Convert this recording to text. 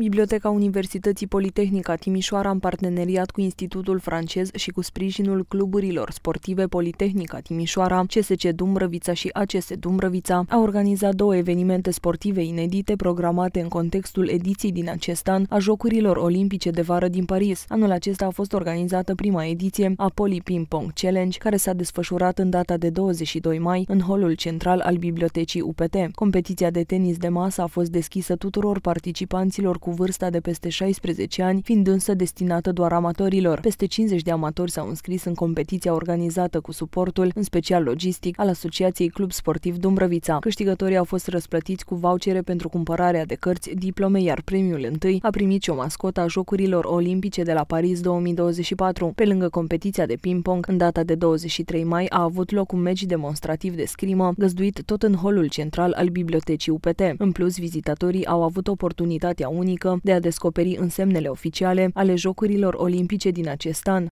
Biblioteca Universității Politehnica Timișoara, în parteneriat cu Institutul francez și cu sprijinul cluburilor sportive Politehnica Timișoara, CSC Dumbrăvița și ACS Dumbrăvița, a organizat două evenimente sportive inedite programate în contextul ediției din acest an a Jocurilor Olimpice de Vară din Paris. Anul acesta a fost organizată prima ediție a Poli Ping Pong Challenge, care s-a desfășurat în data de 22 mai în holul central al Bibliotecii UPT. Competiția de tenis de masă a fost deschisă tuturor participanților cu cu vârsta de peste 16 ani, fiind însă destinată doar amatorilor. Peste 50 de amatori s-au înscris în competiția organizată cu suportul, în special logistic, al Asociației Club Sportiv Dumbrăvița. Câștigătorii au fost răsplătiți cu vouchere pentru cumpărarea de cărți, diplome, iar premiul întâi a primit și o mascotă a Jocurilor Olimpice de la Paris 2024. Pe lângă competiția de ping-pong, în data de 23 mai a avut loc un meci demonstrativ de scrimă, găzduit tot în holul central al bibliotecii UPT. În plus, vizitatorii au avut oportunitatea unică unică de a descoperi însemnele oficiale ale Jocurilor Olimpice din acest an.